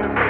life.